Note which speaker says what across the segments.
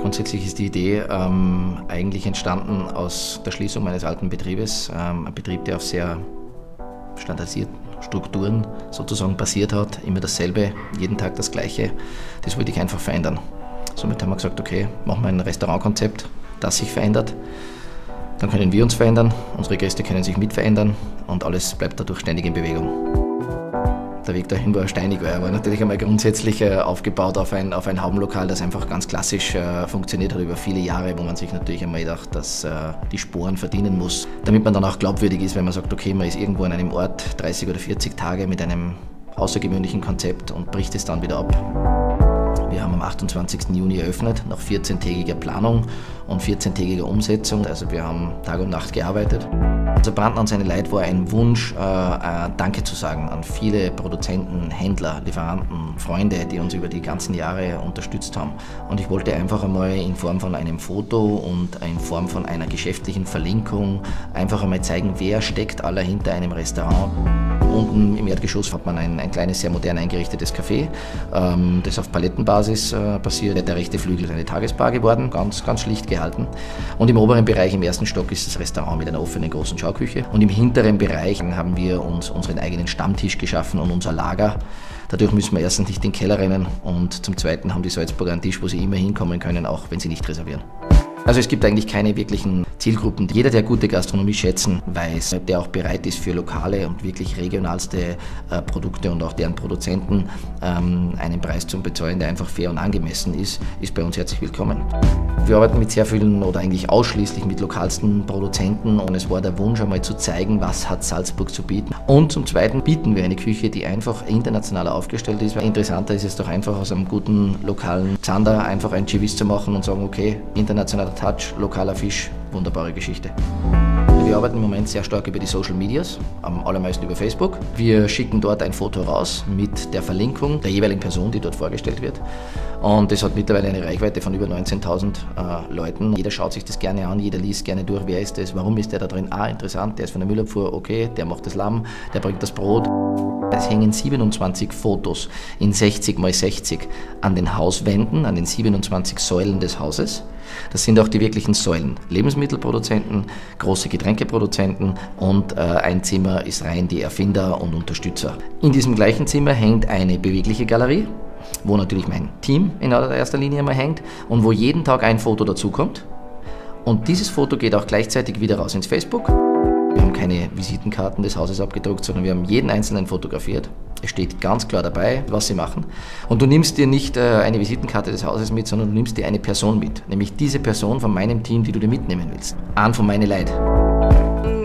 Speaker 1: Grundsätzlich ist die Idee ähm, eigentlich entstanden aus der Schließung meines alten Betriebes. Ähm, ein Betrieb, der auf sehr standardisierten Strukturen sozusagen basiert hat, immer dasselbe, jeden Tag das Gleiche. Das wollte ich einfach verändern. Somit haben wir gesagt, okay, machen wir ein Restaurantkonzept, das sich verändert. Dann können wir uns verändern, unsere Gäste können sich mit verändern und alles bleibt dadurch ständig in Bewegung der Weg dahin war steinig, weil er war natürlich einmal grundsätzlich äh, aufgebaut auf ein, auf ein Haubenlokal, das einfach ganz klassisch äh, funktioniert hat über viele Jahre, wo man sich natürlich einmal gedacht, dass äh, die Sporen verdienen muss, damit man dann auch glaubwürdig ist, wenn man sagt, okay, man ist irgendwo an einem Ort 30 oder 40 Tage mit einem außergewöhnlichen Konzept und bricht es dann wieder ab. Wir haben am 28. Juni eröffnet, nach 14-tägiger Planung und 14-tägiger Umsetzung. Also wir haben Tag und Nacht gearbeitet. Also Brandner und seine Leid war ein Wunsch, äh, äh, Danke zu sagen an viele Produzenten, Händler, Lieferanten, Freunde, die uns über die ganzen Jahre unterstützt haben. Und ich wollte einfach einmal in Form von einem Foto und in Form von einer geschäftlichen Verlinkung einfach einmal zeigen, wer steckt aller hinter einem Restaurant. Unten im Erdgeschoss hat man ein, ein kleines, sehr modern eingerichtetes Café, ähm, das auf Palettenbasis äh, basiert. Der rechte Flügel ist eine Tagesbar geworden, ganz, ganz schlicht gehalten. Und im oberen Bereich, im ersten Stock, ist das Restaurant mit einer offenen großen Schauküche. Und im hinteren Bereich haben wir uns unseren eigenen Stammtisch geschaffen und unser Lager. Dadurch müssen wir erstens nicht in den Keller rennen und zum Zweiten haben die Salzburger einen Tisch, wo sie immer hinkommen können, auch wenn sie nicht reservieren. Also es gibt eigentlich keine wirklichen Zielgruppen. Jeder, der gute Gastronomie schätzen weiß, der auch bereit ist für lokale und wirklich regionalste äh, Produkte und auch deren Produzenten ähm, einen Preis zu bezahlen, der einfach fair und angemessen ist, ist bei uns herzlich willkommen. Wir arbeiten mit sehr vielen oder eigentlich ausschließlich mit lokalsten Produzenten und es war der Wunsch einmal zu zeigen, was hat Salzburg zu bieten. Und zum Zweiten bieten wir eine Küche, die einfach international aufgestellt ist. Interessanter ist es doch einfach aus einem guten lokalen Zander einfach ein Chivis zu machen und sagen, okay, internationaler Touch, lokaler Fisch, wunderbare Geschichte. Wir arbeiten im Moment sehr stark über die Social Medias, am allermeisten über Facebook. Wir schicken dort ein Foto raus mit der Verlinkung der jeweiligen Person, die dort vorgestellt wird. Und das hat mittlerweile eine Reichweite von über 19.000 äh, Leuten. Jeder schaut sich das gerne an, jeder liest gerne durch, wer ist das, warum ist der da drin. Ah, interessant, der ist von der Müllabfuhr, okay, der macht das Lamm, der bringt das Brot. Es hängen 27 Fotos in 60 mal 60 an den Hauswänden, an den 27 Säulen des Hauses. Das sind auch die wirklichen Säulen. Lebensmittelproduzenten, große Getränkeproduzenten und äh, ein Zimmer ist rein die Erfinder und Unterstützer. In diesem gleichen Zimmer hängt eine bewegliche Galerie, wo natürlich mein Team in erster Linie einmal hängt und wo jeden Tag ein Foto dazukommt. Und dieses Foto geht auch gleichzeitig wieder raus ins Facebook. Wir haben keine Visitenkarten des Hauses abgedruckt, sondern wir haben jeden einzelnen fotografiert. Es steht ganz klar dabei, was sie machen. Und du nimmst dir nicht äh, eine Visitenkarte des Hauses mit, sondern du nimmst dir eine Person mit. Nämlich diese Person von meinem Team, die du dir mitnehmen willst. An von meine Leid.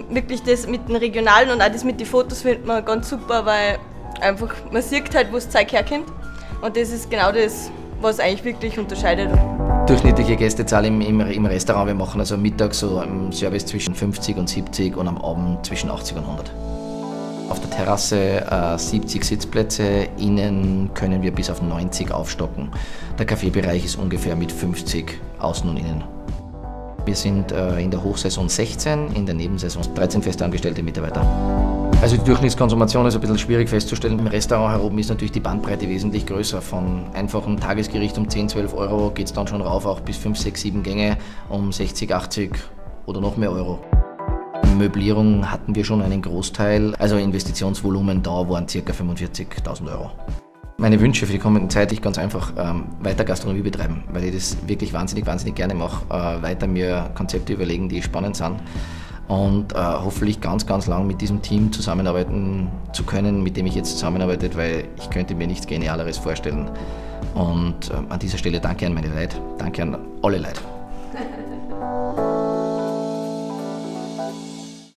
Speaker 2: Wirklich das mit den Regionalen und auch das mit den Fotos findet man ganz super, weil einfach man sieht halt, wo das Zeug herkommt. Und das ist genau das, was eigentlich wirklich unterscheidet.
Speaker 1: Durchschnittliche Gästezahl im, im, im Restaurant, wir machen also mittags so im Service zwischen 50 und 70 und am Abend zwischen 80 und 100. Auf der Terrasse äh, 70 Sitzplätze, innen können wir bis auf 90 aufstocken. Der Kaffeebereich ist ungefähr mit 50 außen und innen. Wir sind äh, in der Hochsaison 16, in der Nebensaison 13 festangestellte Mitarbeiter. Also die Durchschnittskonsumation ist ein bisschen schwierig festzustellen. Im Restaurant heroben ist natürlich die Bandbreite wesentlich größer. Von einfachem Tagesgericht um 10, 12 Euro geht es dann schon rauf, auch bis 5, 6, 7 Gänge um 60, 80 oder noch mehr Euro. Möblierung hatten wir schon einen Großteil. Also Investitionsvolumen da waren ca. 45.000 Euro. Meine Wünsche für die kommende Zeit, ich ganz einfach ähm, weiter Gastronomie betreiben, weil ich das wirklich wahnsinnig, wahnsinnig gerne mache. Äh, weiter mir Konzepte überlegen, die spannend sind und äh, hoffentlich ganz, ganz lang mit diesem Team zusammenarbeiten zu können, mit dem ich jetzt zusammenarbeite, weil ich könnte mir nichts Genialeres vorstellen. Und äh, an dieser Stelle danke an meine Leute, danke an alle Leute.